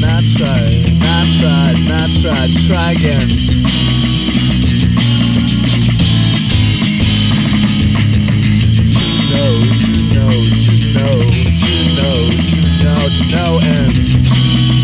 not try, not try, not try, try again. To know, to know, to know, to know, to know, to know, and